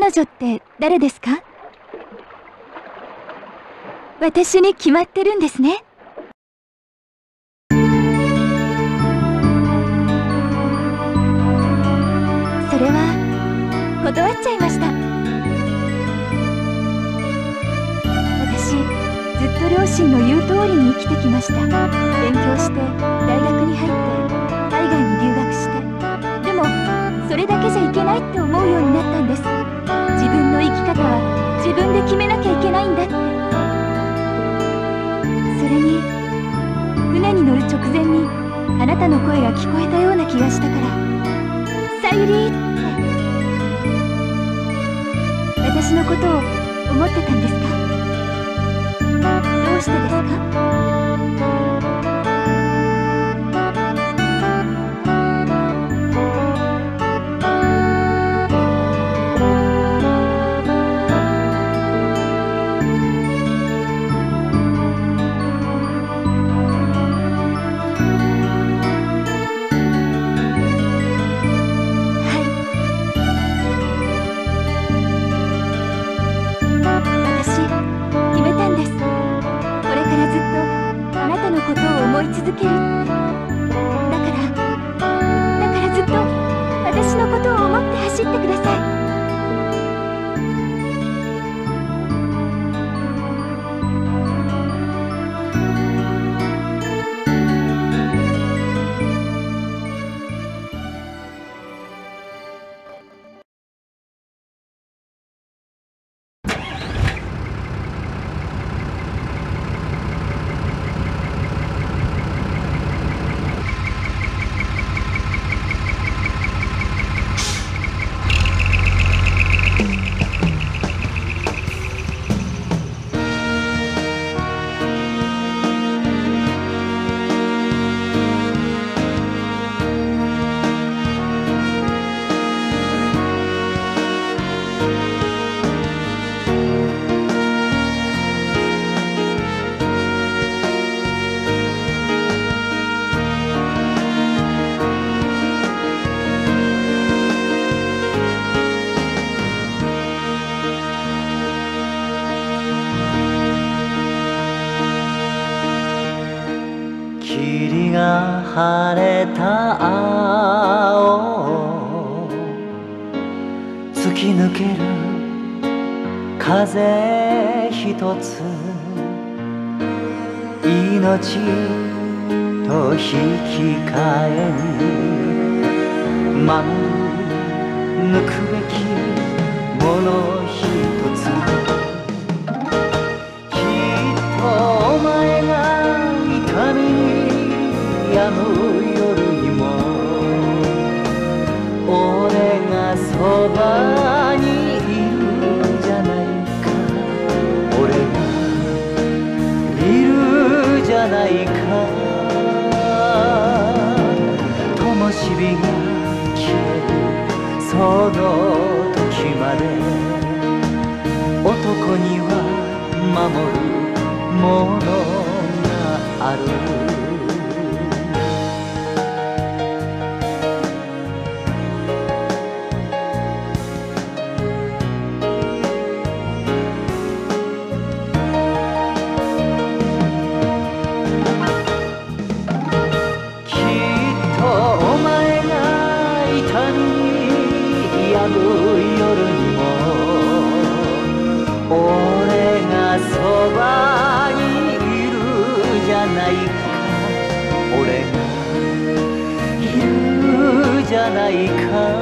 彼女って誰ですか？私に決まってるんですね。それは断っちゃいました。私ずっと両親の言う通りに生きてきました。勉強して大学に入って海外に留学して。でもそれだけじゃいけないって思うようになったんです。なたの声が聞こえたような気がしたから。さゆりって。私のことを思ってたんですか？思い続ける。だからだからずっと私のことを思って走ってください。晴れた青。突き抜ける風一つ。命と引き換えに。守り抜くべきものに病む夜にも俺がそばにいるんじゃないか。俺がいるじゃないか。灯火が消えるその時まで男には守るものがある。夜にも俺がそばにいるじゃないか。俺がいるじゃないか。